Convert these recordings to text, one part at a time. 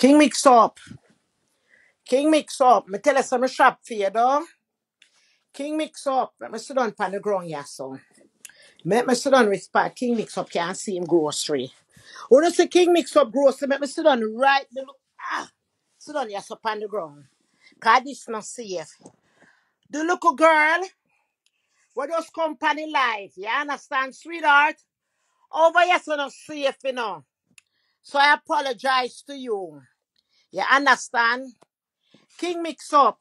King mix up. King mix up. Me tell you some shop you, though. King mix up. Let me sit down on the ground, yeah, so. Let me sit down respect. King mix up can't see him grocery. When you say King mix up grocery, let me sit down right look. Ah, sit down, yes, up on the ground. Cause this not safe. The little girl, what just company life, you understand, sweetheart? Over here, so not safe, you know. So I apologize to you. You understand? King mix up.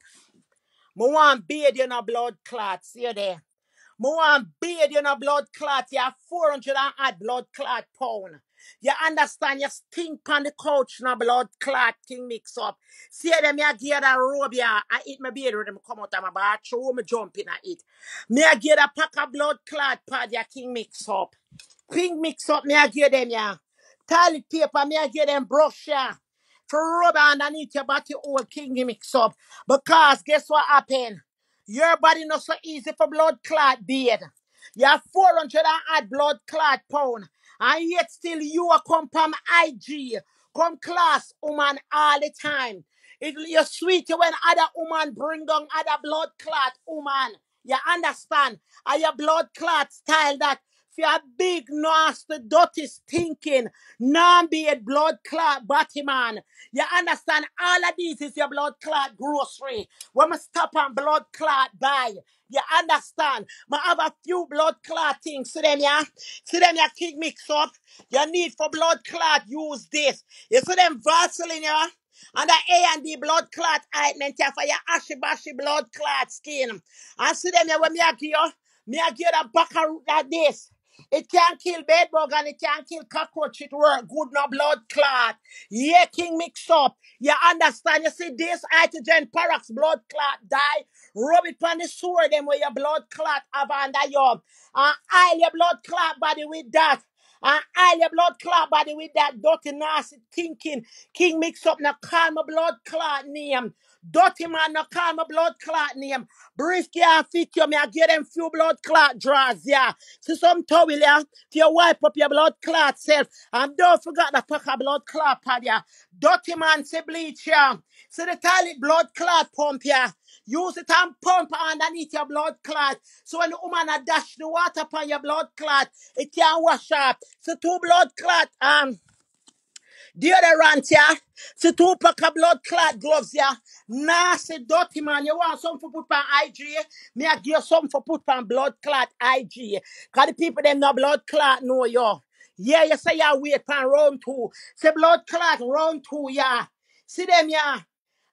Me want bathe you in a blood clot. See you there. Me want bathe you in a blood clot. You have 400 and odd blood clot pound. You understand? You stink on the couch in a blood clot King mix up. See them, me I get a robe yeah. I eat my beard when them come out of my bathroom, me jump in I eat. Me I get a pack of blood clot pad, ya king mix up. King mix up, me I give them, yeah. Toilet paper, me I give them brush, yeah. Rub underneath your body, old king mix up. Because guess what happened? Your body not so easy for blood clot beard. You have 400 and odd blood clot pound. And yet still you are come from IG. Come class woman all the time. It you sweet when other woman bring down other blood clot woman. You understand? Are your blood clot style that for your big nasty dirty stinking non-beard blood clot body man. You understand? All of these is your blood clot grocery. When we stop on blood clot buy. You understand? I have a few blood clot things. See them, yeah? See them, yeah, kick mix up. You need for blood clot, use this. You see them Vaseline, yeah? And the A and D blood clot ointment here for your ashy bashy blood clot skin. And see them, yeah, when me a give you, me a give you a back of like this. It can't kill bed bug and it can't kill cockroach. It work good no blood clot. Yeah, king mix up. You understand? You see this hydrogen parax blood clot die. Rub it on the sore them where your blood clot have under you. And uh, oil your blood clot body with that. And oil your blood clot body with that dirty nasty thinking. King mix up now call my blood clot name. Dirty man now call my blood clot name. Brief can't fit you. Me I get them few blood clot draws, yeah. See some towel, yeah. To you wipe up your blood clot self. And don't forget the pack of blood clot pad, yeah. Dirty man say bleach, yeah. See the toilet blood clot pump, yeah. Use it and pump underneath your blood clot. So when the woman dash the water upon your blood clot, it can wash up. So two blood clot, um, deodorant, yeah. So two pack of blood clot gloves, yeah. Nasty, dirty man. You want some for put on IG? Me I give you some for put on blood clot IG. Cause the people them no blood clot know you. Yeah, you say you wait for round two. Say blood clot round two, yeah. See them, yeah.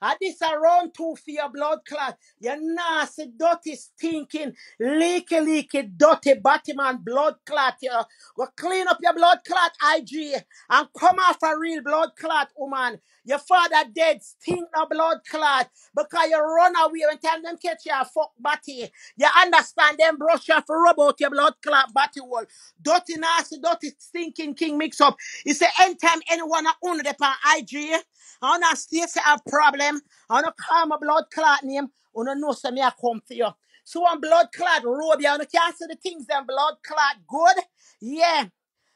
And this a round for your blood clot. You nasty, dirty, stinking, leaky, leaky, dirty Batman blood clot. You go clean up your blood clot, IG, and come off a real blood clot, woman. Your father dead, stink no blood clot, because you run away when time them catch you a fuck body. You understand them brush for rub out your blood clot body wall. Dirty, nasty, dirty, stinking king mix up. You say anytime anyone a own the on IG, I wanna stay say have problem. I wanna call my blood clot name. I wanna know say me I come for you. So one blood clot robe, you wanna can't see the things them blood clot good. Yeah.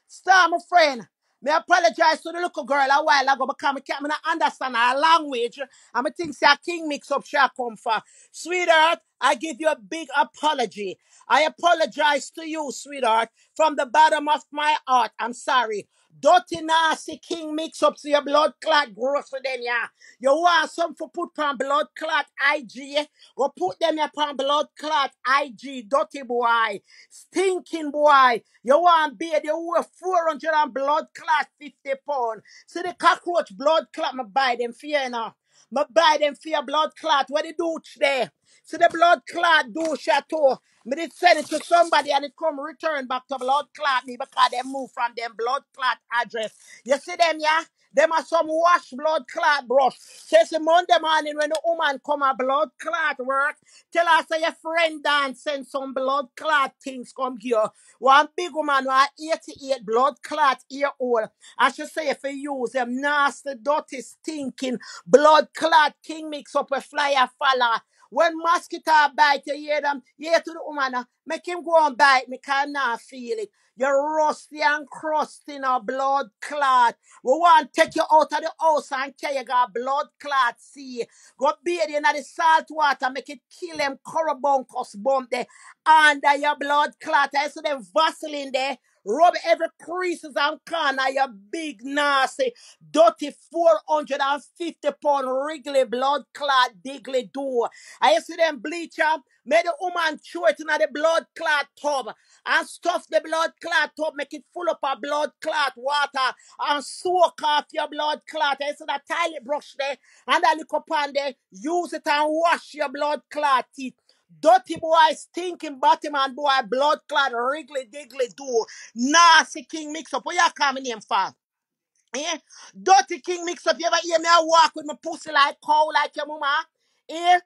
Star, my friend. Me apologize to the little girl a while ago because I can't me not understand her language. And I think a king mix up she come for. Sweetheart, I give you a big apology. I apologize to you, sweetheart, from the bottom of my heart. I'm sorry. Dirty nasty king mix up to your blood clot gross for them, yeah. You want some for put on blood clot IG? Go put them upon blood clot IG, dirty boy, stinking boy. You want beard, you weigh 400 and blood clot 50 pound. See the cockroach blood clot, me buy them you now. Me buy them your blood clot. What they do today? See the blood clot do chateau. Me did send it to somebody and it come return back to blood clot me because they move from them blood clot address. You see them, yeah? Them are some wash blood clot brush. Says the Monday morning when the woman come a blood clot work, tell her say your friend Dan send some blood clot things come here. One big woman who are 88 blood clot year old. I should say if you use them nasty, dirty, stinking blood clot king mix up a flyer falla. When mosquito bite, you hear them, hear to the woman, uh, make him go and bite me, can feel it. You're rusty and crusty in a blood clot. We want to take you out of the house and carry you got blood clot see. Go bathe you in the salt water, make it kill them corabunkus bomb there under your blood clot. I see them Vaseline there. Rub every creases and corner, your big nasty, dirty 450 pound wriggly blood clot diggly do. I see them bleacher, made the woman throw it in the blood clot tub and stuff the blood clot tub, make it full up of blood clot water and soak off your blood clot. I see that toilet brush there and that little pan there, use it and wash your blood clot teeth. Dirty boy, stinking Batman boy, blood clot, wriggly diggly do. Nasty king mix up. What you call me name for? Eh? Dirty king mix up. You ever hear me I walk with my pussy like cow like your mama? Eh?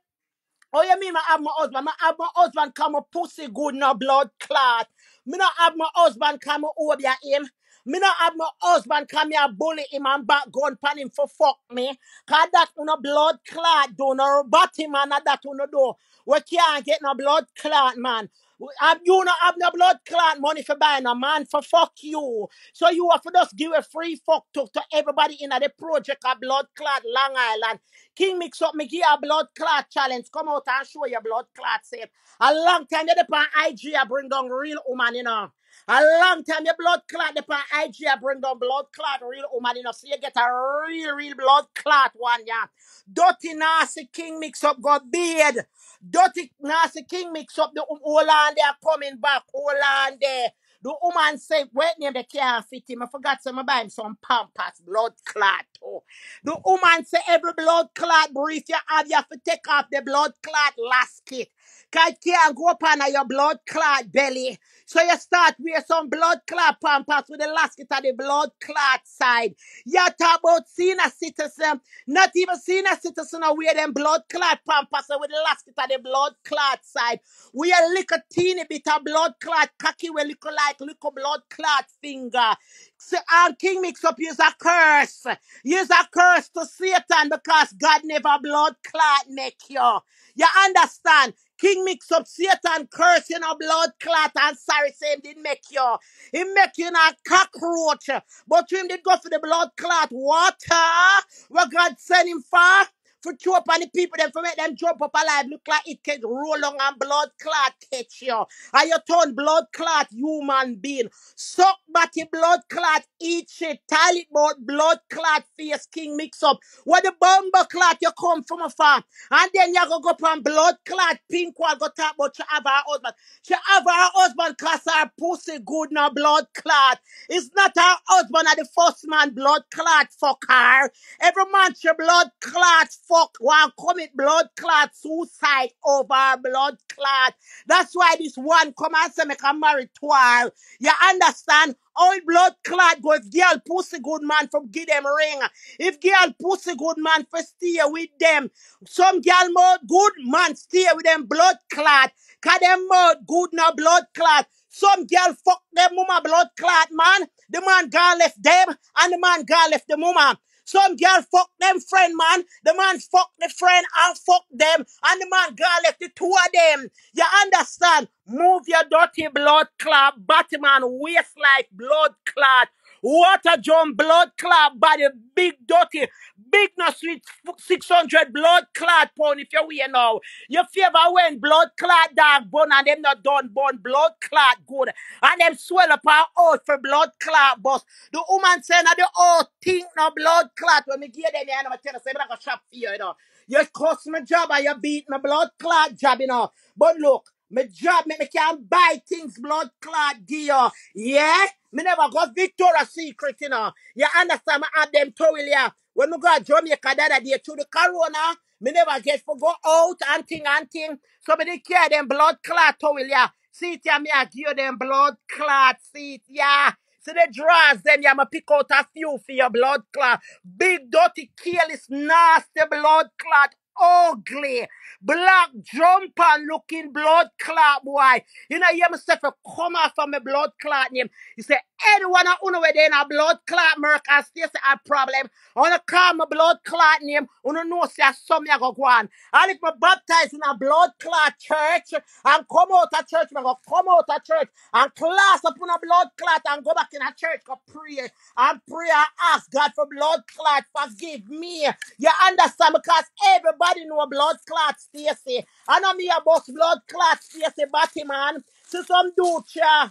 Oh, you mean I have my husband? I have my husband come a pussy good no blood clot. Me not have my husband come over him. Me not have my husband come here bully him and back gun pan him for fuck me. Cause that no blood clot do no body man and that no do. We can't get no blood clot man. Have you not have no blood clot money for buying a man for fuck you. So you have to just give a free fuck to, to everybody in the project of blood clot Long Island. King mix up me give a blood clot challenge. Come out and show your blood clot safe. A long time you depend IG I bring down real woman, you know. A long time your blood clot depend IG I bring down blood clot real woman, know. So you get a real, real blood clot one, yeah. Dirty nasty king mix up got beard. Dirty nasty king mix up the um, whole land there coming back, whole land there. The woman say, wait name they can't fit him. I forgot some buy him some Pampers, blood clot. Oh. The woman say every blood clot brief you have, you have to take off the blood clot last kit. It can't go up on your blood clot belly. So you start wear some blood clot Pampers with the last kit of the blood clot side. You talk about senior citizen, not even senior citizen are wear them blood clot Pampers with the last kit of the blood clot side. We a little teeny bit of blood clot cocky, we little like little blood clot finger. So, and King mix up use a curse. Use a curse to Satan because God never blood clot make you. You understand? King mix up Satan curse you blood clot and sorry same didn't make you. He make you a cockroach. But him did go for the blood clot water. Uh? What God sent him for? For chew up on the people them for make them jump up alive. Look like it can roll on and blood clot catch you. And you turn blood clot human being. Suck body blood clot, eat shit, toilet board, blood clot, face king mix up. Where the bomber clot you come from a farm. And then you go go up on blood clot, pink one go talk about she have her husband. She have her husband cause her pussy good now blood clot. It's not her husband at the first man blood clot fuck her. Every man she blood clot fuck one commit blood clot suicide over blood clot. That's why this one come and say make her marry twelve. You understand? All blood clot go if girl pussy good man from give them ring. If girl pussy good man for stay with them. Some girl more good man stay with them blood clot. Cause them more good no blood clot. Some girl fuck them mama blood clot man. The man gone left them and the man gone left the mama. Some girl fuck them friend man. The man fuck the friend and fuck them and the man girl left the two of them. You understand? Move your dirty blood clot, Batman waist like blood clot. Water John blood clot body, big dirty, big no sweet 600 blood clot pound if you're wear now. You favor when blood clot dog bone and them not done bone blood clot good. And them swell up our out for blood clot bust. The woman saying that the old think no blood clot when me give them here and I tell you I'm gonna shop for you, you know. You cost me job and you beat my blood clot job, you know. But look, my job make me can buy things blood clot gear. Yeah? Me never got Victoria's Secret, you know. You understand? Me have them towel yeah. When we go to Jamaica the other day through the corona, me never get for go out and thing and thing. So me dey carry them blood clot yeah. See it yeah, me I give them blood clot seat, yeah. So the drawers, then you ma pick out a few for your blood clot. Big dirty careless nasty blood clot ugly, black jumper looking blood clot boy. You know, you myself come off from a blood clot name. You say, anyone who know where they in a blood clot, Merc, and still say a problem. I want to call my blood clot name. To know say I go go on. And if I baptized in a blood clot church and come out of church, I go come out of church and class upon a blood clot and go back in a church, go pray and pray and ask God for blood clot, forgive me. You understand? Because everybody know blood clot, Stacy. I know me about blood clot, Stacy, Batty man. So some yeah.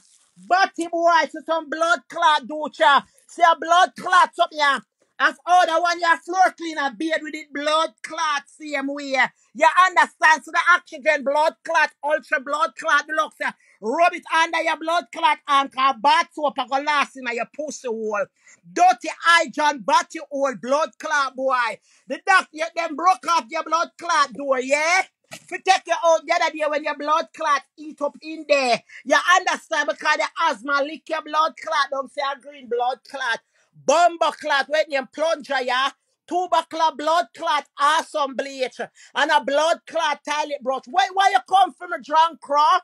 Batty boy, so some blood clot yeah. See a blood clot up here. As the one your floor cleaner beard with it blood clot same way. You understand? So the oxygen blood clot, ultra blood clot deluxe. Rub it under your blood clot and can bath soap and go last in your pussy hole. Dirty eye John batty hole blood clot boy. The doctor them broke off your blood clot door, yeah? Fi take you out the other day when your blood clot eat up in there. You understand because the asthma lick your blood clot. Don't say a green blood clot. Bomber clot when you plunger ya. Tubercular blood clot, awesome bleach, and a blood clot toilet brush. Why, why you come from a drunk crow?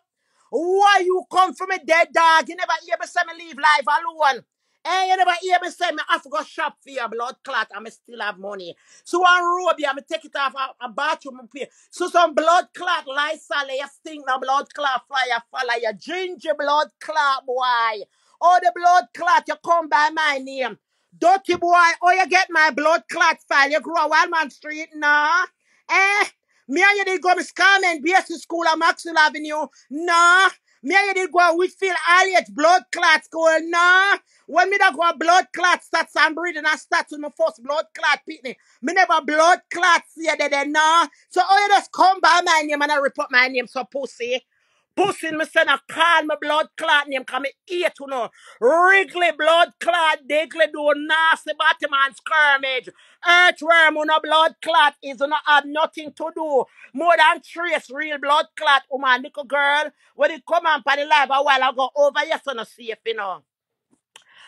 Why you come from a dead dog? You never hear me say me leave life alone. Eh, you never hear me say me have to go shop for your blood clot and me still have money. So one robe here, me take it off a, a bathroom and pay. So some blood clot Lysol, you stink no blood clot fire, follow your ginger blood clot boy. Oh, the blood clot, you come by my name. Dirty boy, oh, you get my blood clot file. You grow Wildman Street, nah. Eh? Me and you did go to Scarman BSC School on Maxwell Avenue. Nah. Me and you did go to Whitfield Elliott blood clot school. Nah. When me da go a blood clot stats and breathing and stats with my first blood clot pitney. Me never blood clot see there, there, nah. So oh you just come by my name and I report my name so pussy. Pussy me say na call me blood clot name come me eat to know. Wrigley blood clot diggly do nasty Batman skirmish. Earthworm on a blood clot is not have nothing to do. More than trace real blood clot, woman, little girl. When it come on for the live a while ago over yes on a safe, you know.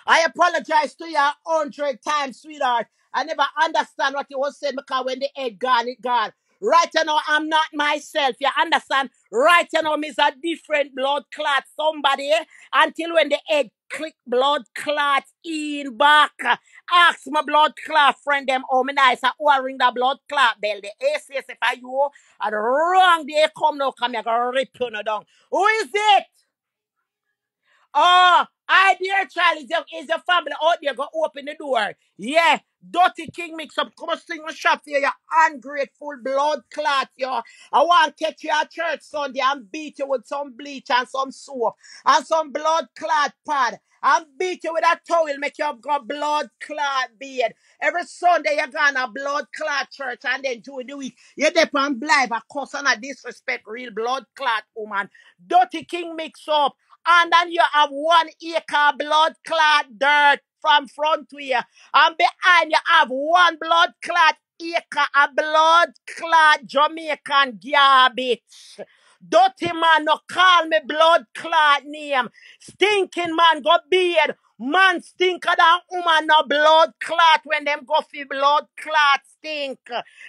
I apologize to you a hundred times, sweetheart. I never understand what you was saying because when the head gone, it gone. Right you know, I'm not myself. You understand? Right know, me's a different blood clot somebody eh? until when the head click blood clot in back. Ask my blood clot friend them oh me nice who a ring the blood clot bell. The ACS if I you and wrong day come now come here go rip you now down. Who is it? Oh, I dear child, is your, is your family out there? Go open the door. Yeah. Dirty King mix up. Come and sing a shop here, you ungrateful blood clot, yo. I want to catch you at church Sunday and beat you with some bleach and some soap and some blood clot pad. And beat you with a towel, make you have got blood clot beard. Every Sunday you're gonna blood clot church and then during the week you dip and blind a cuss and a disrespect real blood clot woman. Dirty King mix up and then you have one acre blood clot dirt from front to you, and behind you have one blood clot acre of blood clot Jamaican garbage. Dirty man, no call me blood clot name. Stinking man, go beard. Man stinker than woman, no blood clot when them go for blood clot stink.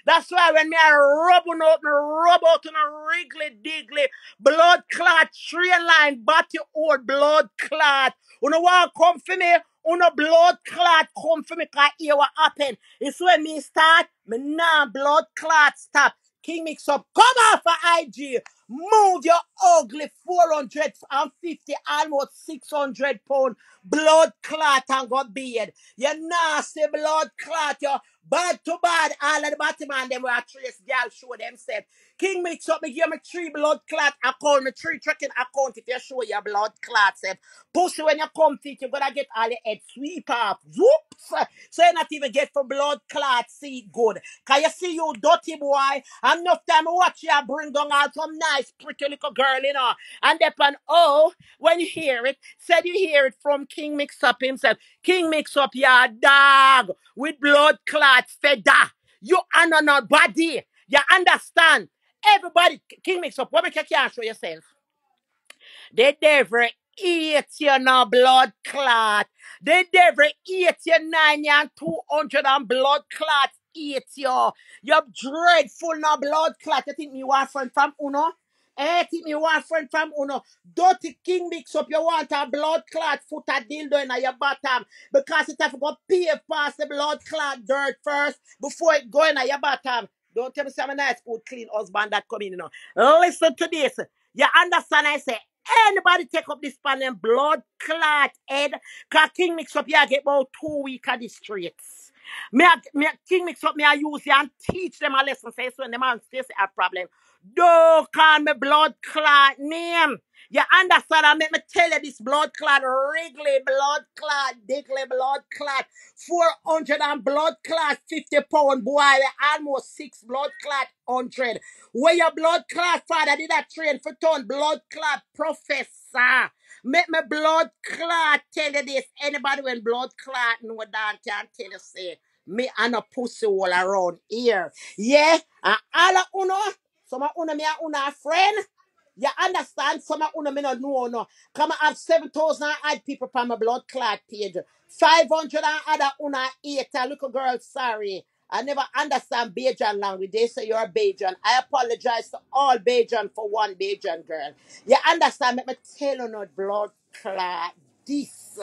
That's why when me a rub on out, me rub out on a wriggly diggly blood clot, train line, body old blood clot. You know what come for me? Uno blood clot come for me cause hear what happen. It's when me start, me nah blood clot stop. King mix up, come off for IG. Move your ugly 450, almost 600 pound blood clot and got beard. You nasty blood clot, you bad to bad. All of the Batman, them were a trace gal show themselves. King mix up, me give me three blood clot account, me three tracking account if you show your blood clot self. Pussy when you come to it, you gotta get all your head sweep off. Whoops! So you not even get for blood clot See good. Can you see you dirty boy? Enough time I watch you bring down all some nice pretty little girl, you know. And upon oh, when you hear it, said you hear it from King Mix Up himself. King Mix Up your dog with blood clot feather. You are not body. You understand? Everybody, King Mix Up, what make you can't show yourself? The devil eat you no blood clot. The devil eat you nine and two hundred and blood clot eat you. You're dreadful now, blood clot. You think me want friend from Uno? Eh, think me want friend from Uno? Dirty king mix up. your water, a blood clot foot a dildo in your bottom because it have got go pay past the blood clot dirt first before it go in your bottom. Don't tell me some nice good clean husband that come in, you know. Listen to this. You understand? I say anybody take up this pan and blood clot head. Cause king mix up, yeah, get about two week of the streets. Me, a, me a king mix up, me I use it and teach them a lesson. Say so when them man still say a problem. Don't call me blood clot name. You understand? I make me tell you this blood clot, Wrigley blood clot, Digley blood clot, 400 and blood clot, 50 pound boy, almost six blood clot, 100. Where your blood clot father did that train for ton blood clot professor. Make me blood clot tell you this. Anybody when blood clot know that can tell you say me and a pussy all around here. Yeah, and all of uno, some of uno me a friend. You understand? Some of uno me not know no. Come I have 7,000 odd people from my blood clot page. 500 and other uno eight. A little girl, sorry. I never understand Bajan language. They say you're Bajan. I apologize to all Bajan for one Bajan girl. You understand? Let me tell you no blood clot this.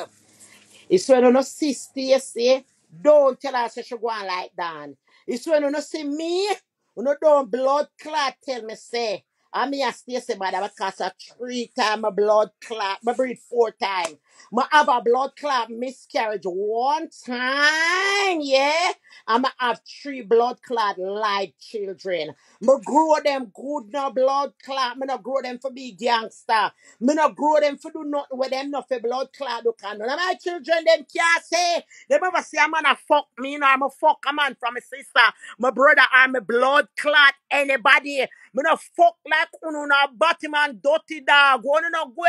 It's when you no see, don't tell her she go on like that. It's when you no see me, you no don't blood clot tell me say. I me a stay say mother because of three time a blood clot, my breed four time. I have a blood clot miscarriage one time, yeah. I'm have three blood clot live children. Me grow them good no blood clot. Me not grow them for be gangster. Me not grow them for do nothing with them not for blood clot do can. None of my children them can't say. They never say a man a fuck me, know, I'm a fuck a man from a sister. My brother, I'm a blood clot anybody. Me no fuck like uno na batty man dirty dog. Wanna no go.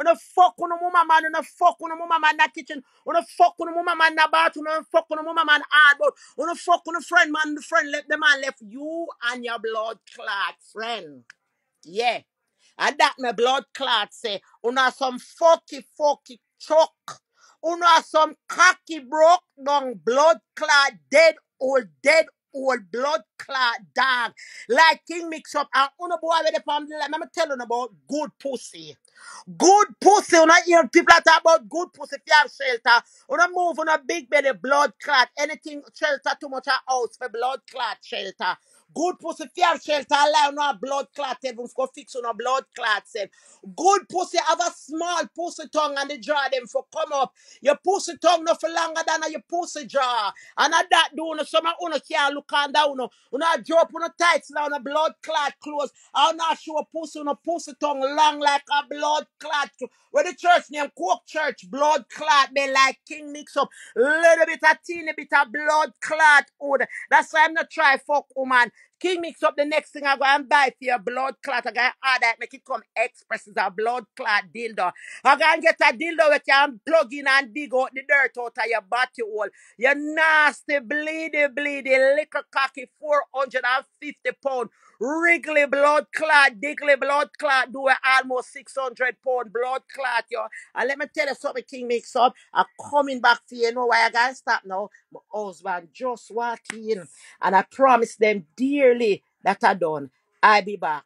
Una fuck uno mama man, una fuck uno mama man na kitchen, una fuck uno mama man na bathroom, una fuck uno mama man hard but una fuck uno friend man, the friend left the man left you and your blood clot friend. Yeah. And that my blood clot say, una some fucky fucky chuck. Una some cocky broke down blood clot dead old dead old blood clot dog. Like king mix up and una boy with the family. Let me tell you about good pussy. Good pussy. Una hear people talk about good pussy if you have shelter. Una move on a big belly blood clot. Anything shelter too much a house for blood clot shelter. Good pussy if you have shelter allow no blood clot even go fix on a blood clot self. Good pussy have a small pussy tongue and the jaw them for come up. Your pussy tongue no for longer than your pussy jaw. And at that do uno can't look on down. No. Uno drop on tights now a blood clot clothes. I'll not show a pussy tongue long like a blood clot. Where the church name Coke Church, blood clot, they like King mix up. Little bit of teeny bit of blood clot hood. That's why I'm not try fuck woman. King mix up the next thing I go and buy for your blood clot. I got order it, make it come express as a blood clot dildo. I go and get a dildo where you can plug in and dig out the dirt out of your body hole. You nasty, bleedy, bleedy, little cocky, 450 pound. Wrigley blood clot, diggly blood clot, do a almost 600 pound blood clot, yo. And let me tell you something, King Mix Up. I'm coming back for you. You know why I gotta stop now? My husband just walked in. And I promise them dearly that I done. I be back.